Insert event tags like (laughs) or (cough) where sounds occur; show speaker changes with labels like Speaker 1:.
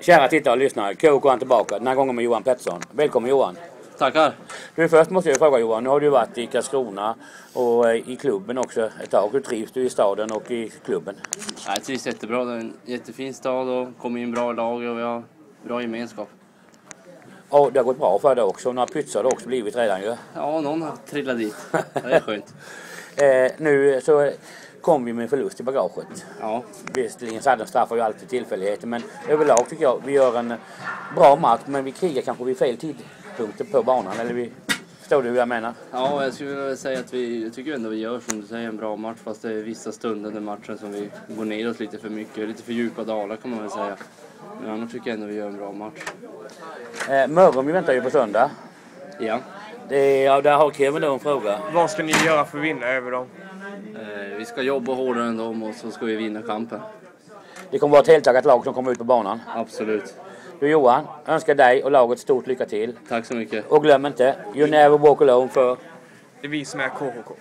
Speaker 1: Kära tittare och lyssnare, är tillbaka. Den här gången med Johan Pettersson. Välkommen Johan.
Speaker 2: Tackar.
Speaker 1: Du, först måste jag fråga Johan, nu har du varit i Karlskrona och eh, i klubben också ett tag. Hur trivs du i staden och i klubben?
Speaker 2: Jag trivs jättebra. Det är en jättefin stad och kommer in bra lag och vi har bra gemenskap.
Speaker 1: Ja, det har gått bra för dig också. Några pytsar har också blivit redan ju.
Speaker 2: Ja, någon har trillat dit. (laughs) Det är skönt.
Speaker 1: Eh, nu så kom vi med förlust i bagaget.
Speaker 2: Ja,
Speaker 1: Visserligen så hade en straff har ju alltid tillfälligheter men överlag tycker jag vi gör en bra match men vi krigar kanske vid fel tidpunkter på banan. Eller vi, förstår du hur jag menar?
Speaker 2: ja jag skulle vilja säga att vi, jag tycker ändå vi gör som du säger en bra match fast det är vissa stunder under matchen som vi går neråt lite för mycket. Lite för djupa dalar kan man väl säga. Men annars tycker jag ändå vi gör en bra match.
Speaker 1: Eh, Mörrum väntar ju på söndag.
Speaker 2: Ja.
Speaker 1: Det är, ja, där har Kevin då en fråga.
Speaker 3: Vad ska ni göra för att vinna över dem?
Speaker 2: Eh, vi ska jobba hårdare än dem och så ska vi vinna kampen.
Speaker 1: Det kommer vara ett heltaggat lag som kommer ut på banan.
Speaker 2: Absolut.
Speaker 1: Du Johan, önskar dig och laget stort lycka till.
Speaker 2: Tack så mycket.
Speaker 1: Och glöm inte, you never walk alone för
Speaker 3: Det är vi som är KHK.